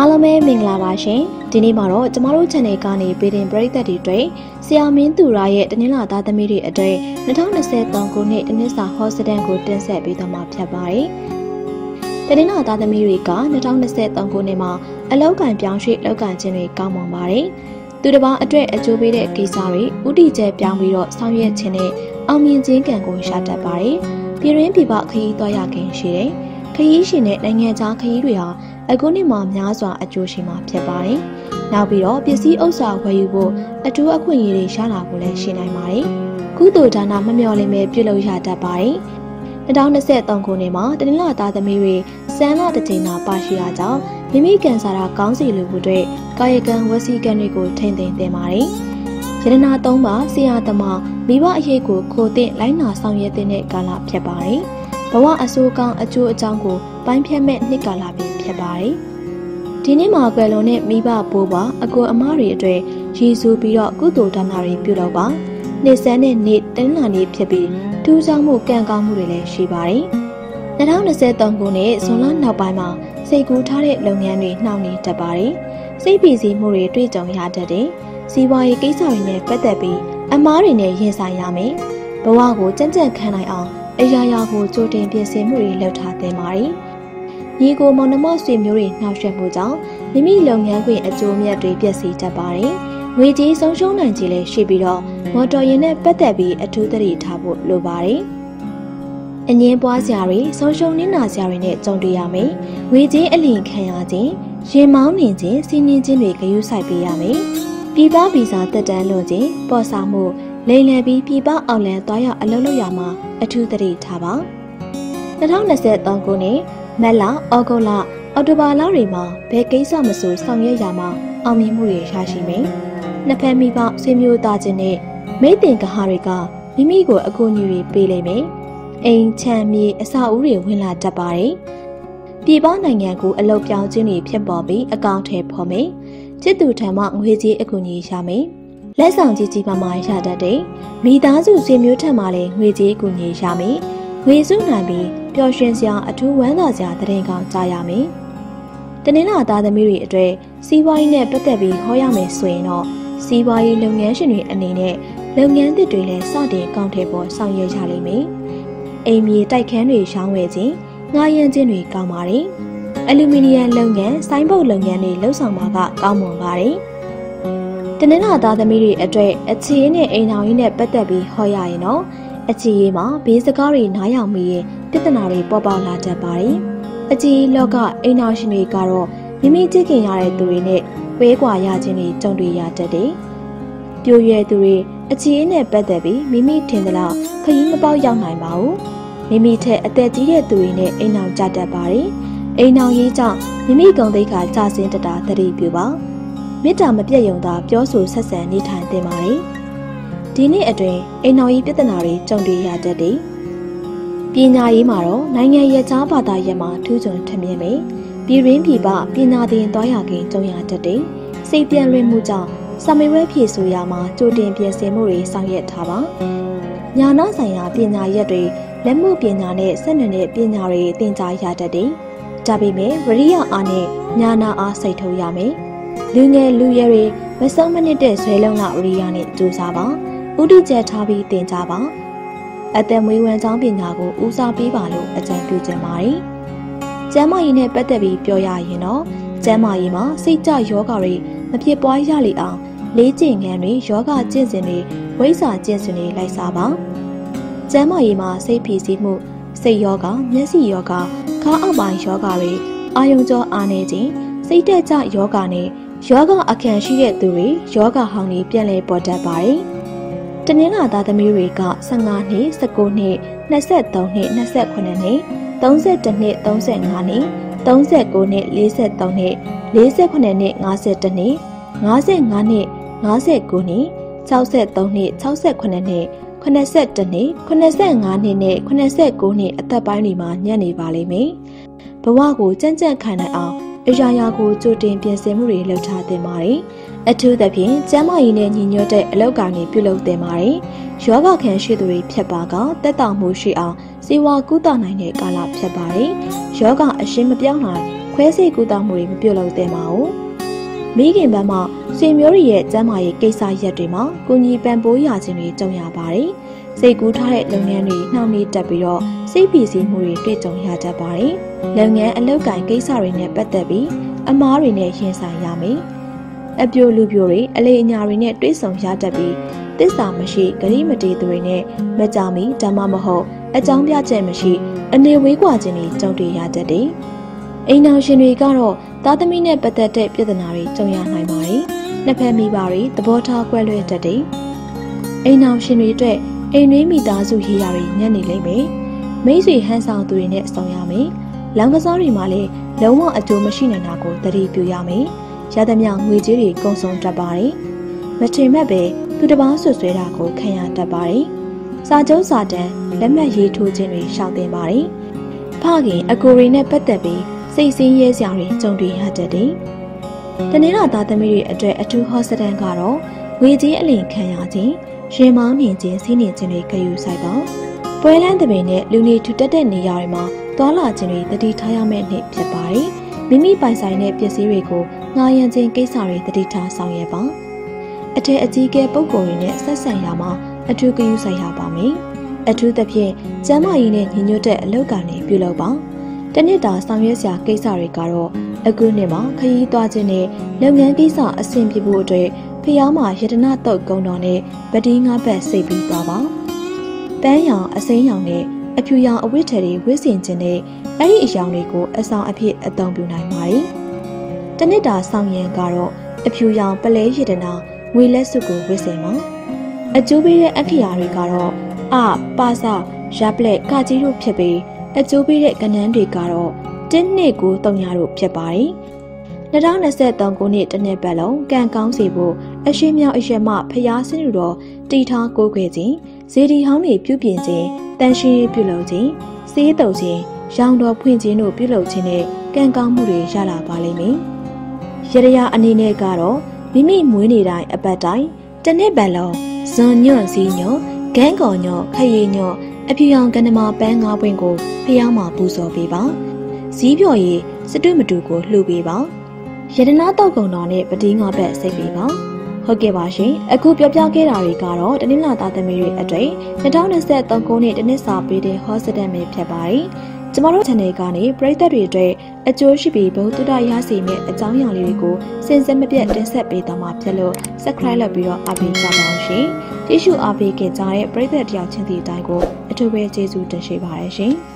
အားလုံးပဲမင်္ဂလာပါရှင်ဒီနေ့မှာတော့ကျမတို့ channel ကနေပြည်တင်ပရိသတ်တွေတွေ့ဆရာမင်းသူရရဲ့တနင်္လာသားသမီးတွေအတွက်2023ခုနှစ်တနင်္လာဟောစတန်ကိုတင်ဆက်ပေးသွားမှာဖြစ်ပါတယ်တနင်္လာသားသမီးတွေက2023ခုနှစ်မှာအလောက်ကန်ပြောင်းရွှေ့လောက်ကန်ခြင်းတွေကောင်းမွန်ပါတယ်သူတစ်ပါးအတွက်အကျိုးပေးတဲ့ကိစ္စတွေဥတီကျပြောင်းပြီးတော့ဆောင်ရွက်ခြင်းနဲ့အောင်မြင်ခြင်းကံကိုရှာတတ်ပါတယ်ပြည်ရင်းပြပခရီးသွားရခင်ရှိတယ် ခရီးရှင်တဲ့နိုင်ငံခြားခရီးတွေဟာအခုနှစ်မှာများစွာအကျိုးရှိမှာဖြစ်ပါတယ်။နောက်ပြီးတော့ပစ္စည်းဥစ္စာဝယ်ယူဖို့အထူးအခွင့်အရေးတွေရလာဖို့လည်းရှိနိုင်ပါတယ်။ကုသိုလ်ဒါနမမျှော်လင့်ပဲပြုလုပ်ရတတ်ပါတယ်။2023ခုနှစ်မှာတနင်္လာသားသမီးတွေစမ်းလာတစ်ချိန်သာပါရှိတာကြောင့်မိမိကန်စာတာကောင်းစီလိုဖို့အတွက်ကာယကံဝစီကံတွေကိုထိမ့်သိမ်းသင့်ပါတယ်။ယရနာ၃ပါးဆရာသမားမိဘအရေးကိုခိုတဲ့လိုင်းနာဆောင်ရွက်တဲ့ကာလဖြစ်ပါတယ်။ဘ ဝအဆိုးကောင်းအကျိုးအကြောင်းကိုပိုင်းဖြတ်မဲ့နှစ်ကာလပဲဖြစ်ပါတယ်။ဒီနေ့မှာကွယ်လွန်တဲ့မိဘဘိုးဘအကိုအမတွေအတွက်ရည်စူးပြီးတော့ကုသိုလ်ဒါနတွေပြုလုပ်ပါ။နေ့စန်းနဲ့နေ့တင်းလာနေ့ဖြစ်ပြီးထူးခြားမှုကံကောင်းမှုတွေလည်းရှိပါတယ်။2023ခုနှစ်ဇွန်လနောက်ပိုင်းမှာစိတ်ကူးထားတဲ့လုပ်ငန်းတွေနှောင့်နှေးတတ်ပါတယ်။စိတ်ပီစီမှုတွေတွေ့ကြုံရတတ်တယ်။စီးပွားရေးကိစ္စတွေနဲ့ပတ်သက်ပြီးအမားတွေနဲ့ရင်ဆိုင်ရမယ်။ဘဝကိုကြံ့ကြံ့ခံနိုင်အောင် အရာရာကိုကြိုတင်ပြင်ဆင်မှုတွေလုပ်ထားသင့်ပါတယ်။ညီကိုမောင်နှမဆွေမျိုးတွေနှောက်ယှက်မှုကြောင့်မိမိလုပ်ငန်းခွင်အကျိုးမြတ်တွေပျက်စီးတတ်ပါတယ်။ငွေကြေးဆုံးရှုံးနိုင်ခြင်းလည်းရှိပြီးတော့မော်တော်ယာဉ်နဲ့ပတ်သက်ပြီးအထူးသတိထားဖို့လိုပါတယ်။အငင်းပွားစရာတွေဆုံးရှုံးနစ်နာစရာတွေနဲ့ကြုံတွေ့ရမယ်။ငွေကြေးအလင်ခံရခြင်းရင်မောင်းနေခြင်းစီးနှင်းခြင်းတွေဂရုစိုက်ပေးရမယ်။ပြည်ပဗီဇာတက်တန်းလွန်ခြင်းပေါ်စာမှုလိမ်လည်ပြီးပြည်ပအောင်လန်သွားရအလုပ်လုပ်ရမှာ အထူးသတိထားပါ2023ခုနှစ်မက်လာဩဂုတ်လအော်တိုဘာလတွေမှာဘယ်ကိစ္စမဆိုဆောင်ရွက်ရမှာအောင်မြင်မှုတွေရရှိမယ်။နှစ်ဖက်မိဘဆွေမျိုးသားချင်းနဲ့မိတင်ကဟာတွေကမိမိကိုအကူအညီတွေပေးလိမ့်မယ်။အိမ်ချမ်းမြေအစာအုပ်တွေဝင်လာတတ်ပါတယ်။ပြည်ပနိုင်ငံကိုအလုပ်ပြောင်းခြင်းတွေဖြစ်ပေါ်ပြီးအကောင့်ထဲပေါ်မယ်။ချစ်သူထံမှငွေကြေးအကူအညီရမယ်။ လက်ဆောင်ကြီးကြီးမားမားရတတ်တယ်။မိသားစုဆွေမျိုးထံမှလည်းငွေကြေးအကူအညီရမယ်။ငွေစုနိုင်ပြီးပျော်ရွှင်စရာအထူးဝမ်းသာစရာသတင်းကောင်းကြားရမယ်။တနင်္လာသားသမီးတွေအတွက်စီးပွားရေးနဲ့ပတ်သက်ပြီးဟောရမယ်ဆိုရင်တော့စီးပွားရေးလုပ်ငန်းရှင်တွေအနေနဲ့လုပ်ငန်းသစ်တွေလည်းစတင်ကောင်းထည်ပေါ်ဆောင်ရွက်ကြလိမ့်မယ်။အိမ်မြေတိုက်ခန်းတွေရောင်းဝယ်ခြင်းငှားရမ်းခြင်းတွေကောင်းပါတယ်။အလူမီနီယံလုပ်ငန်းဆိုင်းဘုတ်လုပ်ငန်းတွေလှုပ်ဆောင်မှာကကောင်းမွန်ပါတယ်။ တနင်္လာသားသမီးတွေအတွက်အခြေအနေနဲ့အိမ်အောင်ရေးနဲ့ပတ်သက်ပြီးဟောရရင်တော့အချီရေးမှာဘေးစကားတွေနားယောင်မိရင်ပြဿနာတွေပေါ်ပေါက်လာတတ်ပါတယ်။အချီလောကအိမ်နာရှင်တွေကတော့မိမိကြည့်ခင်ရတဲ့သူတွေနဲ့ဝဲကွာရခြင်းတွေကြုံတွေ့ရတတ်တယ်။ပြိုရွယ်သူတွေအချီရေးနဲ့ပတ်သက်ပြီးမိမိထင်သလားခရီးမပေါက်ရောက်နိုင်ပါဘူး။မိမိထက်အသက်ကြီးတဲ့သူတွေနဲ့အိမ်အောင်ကြတတ်ပါတယ်။အိမ်အောင်ရေးကြောင့်မိမိဂုံတိတ်ခါကြာစင်တတာသတိပြုပါ။ မေတ္တာမပြတ်ယုံသာပြောဆိုဆက်ဆံနေထိုင်သင့်ပါတယ်။ဒီနှစ်အတွင်းအိမ်တော်ရေးပြဿနာတွေကြုံတွေ့ရတတ်တယ်။ပညာရေးမှာတော့နိုင်ငံရဲ့ခြားဘာသာရပ်မှာထူးချွန်ထမြင်ပေပြည်ရင်းပြည်ပပညာသင်သွားရခင်ကြုံရတတ်တယ်။စိတ်ပြန်လွင်မှုကြောင့်စာမေးပွဲဖြေဆိုရမှာကြိုတင်ပြင်ဆင်မှုတွေဆောင်ရွက်ထားပါ။ညာနာဆိုင်ရာပညာရပ်တွေလက်မှုပညာနဲ့ဆက်နွယ်တဲ့ပညာတွေသင်ကြားရတတ်တယ်။ဒါပေမဲ့ဝရိယအားနဲ့ညာနာအားစိတ်ထုတ်ရမယ်။ လူငယ်လူရွယ်တွေမဆုံးမနစ်တဲ့ဇွဲလုံးလာဝရိယနဲ့ကြိုးစားပါ။ဥတီကျထားပြီးသင်ကြပါအသက်မွေးဝမ်းကြောင်းပညာကိုဦးစားပေးပါလို့အကြံပြုချင်ပါတယ်ကျမ်းမာရေးနဲ့ပတ်သက်ပြီးပြောရရင်တော့ကျမ်းမာရေးမှာစိတ်ကြယောဂတွေမဖြစ်ပွားရလေအောင်လေးကျင့်ငန်းတွေယောဂကျင့်စဉ်တွေဝိဇ္ဇာကျင့်စဉ်တွေလိုက်စားပါကျမ်းမာရေးမှာစိတ်ဖိစီးမှုစိတ်ယောဂမျက်စိယောဂခါအောက်ပိုင်းယောဂတွေအာယုံကြောအားနေခြင်းစိတ်တက်ကြယောဂနဲ့ ယောဂအခန့်ရှိတဲ့သူတွေယောဂဟောင်းတွေပြန်လည်ပေါ်တတ်ပါတယ်။တနင်္လာသားသမီးတွေက15နှစ်19နှစ်23နှစ်28နှစ်32နှစ်35နှစ်39နှစ်43နှစ်48နှစ်52နှစ်55နှစ်59နှစ်63နှစ်68နှစ်81နှစ်85နှစ်နဲ့89နှစ်အသက်ပိုင်းတွေမှာညံ့နေပါလိမ့်မယ်။ဘဝကိုကြံ့ကြံ့ခံနိုင်အောင် အရာရာကိုကြိုတင်ပြင်ဆင်မှုတွေလုပ်ထားသင့်ပါတယ်။အထူးသဖြင့်ကျမ်းမာရေးနဲ့ညီညွတ်တဲ့အလောက်ကနေပြုလုပ်သင့်ပါတယ်။ယောဂခံရှိသူတွေဖြစ်ပါကတက်တောင်မှုရှိအောင်စေဝါကုသနိုင်တဲ့ကာလဖြစ်ပါတယ်။ယောဂအရှင်းမပြောင်းနိုင်ခွဲစိတ်ကူတာမှုတွေမပြုတ်လို့တဲ့ပါဘူးမိခင်ဘက်မှဆွေမျိုးတွေရဲ့ကျန်းမာရေးကိစ္စရက်တွေမှာကိုကြီးပံပိုးရခြင်းတွေကြုံရပါတယ်စိတ်ကူးထားတဲ့လုပ်ငန်းတွေနှောင့်နှေးတက်ပြီးတော့ စိတ်ပီစီမှုတွေတွေ့ကြုံရတတ်ပါတယ်လုပ်ငန်းအလုပ်ကိုင်ကိစ္စတွေနဲ့ပတ်သက်ပြီးအမားတွေနဲ့ရင်ဆိုင်ရမယ်အပြိုလူပြိုတွေအလေအညာတွေနဲ့တွေ့ဆုံရတတ်ပြီးတစ္ဆာမရှိဂရိမတေသူတွေနဲ့မကြမီဓမ္မမဟုတ်အကြောင်းပြချက်မရှိ အနေဝေးကွာခြင်းတွေကြုံတွေ့ရတတ်တယ်။အိမ်အောင်ရှင်တွေကတော့သားသမီးနဲ့ပတ်သက်တဲ့ပြဿနာတွေကြုံရနိုင်ပါတယ်။နှစ်ဖက်မိဘတွေသဘောထားကွဲလွဲတတ်တယ်။အိမ်အောင်ရှင်တွေအတွက်အိမ်နှွေးမိသားစုရေးရာတွေညံ့နေလိမ့်မယ်။ မိတ်ဆွေဟန်ဆောင်သူတွေနဲ့ဆောင်ရမယ်။လောင်ကစားတွေမှာလည်းလုံးဝအကျိုးမရှိနိုင်တာကိုသတိပြုရမယ်။ရသမျှငွေကြေးတွေကုန်ဆုံးတတ်ပါတယ်။မထင်မဲ့ပဲသူတစ်ပါးဆွဆွဲတာကိုခံရတတ်ပါတယ်။စာချုပ်စာတမ်းလက်မှတ်ရေးထိုးခြင်းတွေရှောင်တင်ပါတယ်။ဖခင်အကိုရီနဲ့ပတ်သက်ပြီးစိတ်ဆင်းရဲစရာတွေကြုံတွေ့ရတတ်တယ်။တနင်္လာသားသမီးတွေအတွက်အထူးဟော့စတန်ကတော့ငွေကြေးအလင်ခံရခြင်းရင်မောင်းမြင်ခြင်းစီးနေခြင်းတွေကြယူဆိုင်ပါ။ ပွဲလန်းတဲ့ပင်နဲ့လူနေထူတက်တဲ့နေရာတွေမှာသွာလာခြင်းတွေတတိထားရမယ့်နေ့ဖြစ်ပါတယ်။မိမိပိုင်ဆိုင်တဲ့ပစ္စည်းတွေကိုငှားရမ်းခြင်းကိစ္စတွေတတိထားဆောင်ရွက်ပါ။အထက်အကြီးကဲပုံကိုယ်တွေနဲ့ဆက်ဆံရမှာအထူးဂရုစိုက်ရပါမယ်။အထူးသဖြင့်ကျမ်းမာရေးနဲ့ညီညွတ်တဲ့အလုပ်ကနေပြုလုပ်ပါ။တနစ်တာဆောင်ရွက်စရာကိစ္စတွေကတော့အခုနှစ်မှာခရီးသွားခြင်းနဲ့လုပ်ငန်းကိစ္စအဆင်ပြေဖို့အတွက်ဖျားမှာယတနာတုတ်ကုံတော်နဲ့ဗတိငါးဘက်စိတ်ပြီးသွားပါ။ပ န်းရောင်အစိမ်းရောင်နဲ့အဖြူရောင်အဝတ်ထည်တွေဝတ်ဆင်ခြင်းနဲ့အဲ့ဒီအရောင်တွေကိုအဆောင်အဖြစ်အသုံးပြုနိုင်ပါတယ်။တနစ်တာဆောင်ရံကတော့အဖြူရောင်ပလဲရတနာငွေလက်စုကိုဝစ်စင်မှာအကျိုးပေးတဲ့အခရာတွေကတော့အပါစာရပ်ပလက်ကကြီးတို့ဖြစ်ပြီးအကျိုးပေးတဲ့ကဏ္ဍတွေကတော့တင်းနှစ်ကိုတုံညာတို့ဖြစ်ပါတယ်2023ခုနှစ်တနှစ်ပတ်လုံးကံကောင်းစီဖို့အရှိမြောက်အရက်မှဖျားစင်းလူတော်တီထားကိုခွေခြင်း ဇေဒီဟောင်းတွေပြုပြင်ခြင်းတန်ရှင်းရေးပြုလုပ်ခြင်းစေးတုပ်ခြင်းရောင်တော်ဖွင့်ခြင်းတို့ပြုလုပ်ခြင်းနဲ့ကံကောင်းမှုတွေရလာပါလိမ့်မယ်။ရရရအနေနဲ့ကတော့မိမိမွေးနေတိုင်းအပတ်တိုင်းတနစ်ပတ်လုံးဇွန်ညွန့်စီညောဂန်းကော်ညောခရီညောအဖြူရောင်ကနမပန်းငါးပွင့်ကိုဖျောင်းမှာပူဇော်ပေးပါဇီးပြော်ရည်စတွမတူကိုလှူပေးပါယတနာတောက်ကုံတော်နဲ့ပတိငါဘက်စိတ်ပေးပါ ဟုတ်ကဲ့ပါရှင်အခုပြောပြခဲ့တာတွေကတော့တနင်္လာသားသမီးတွေအတွေ့2023ခုနှစ်တနစ်စာပေးတဲ့ hospital မှာဖြစ်ပါတယ်ကျမတို့ channel ကနေပရိသတ်တွေအတွက်အကျိုးရှိပြီးဘုသူတရရှိမယ့်အကြောင်းအရာလေးတွေကိုစင်စက်မပြတ်တင်ဆက်ပေးသွားမှာဖြစ်လို့ subscribe လုပ်ပြီးတော့အားပေးကြပါအောင်ရှင်။ကြည့်ရှုအားပေးကြတဲ့ပရိသတ်တယောက်ချင်းစီတိုင်းကိုအထူးပဲကျေးဇူးတင်ရှိပါတယ်ရှင်။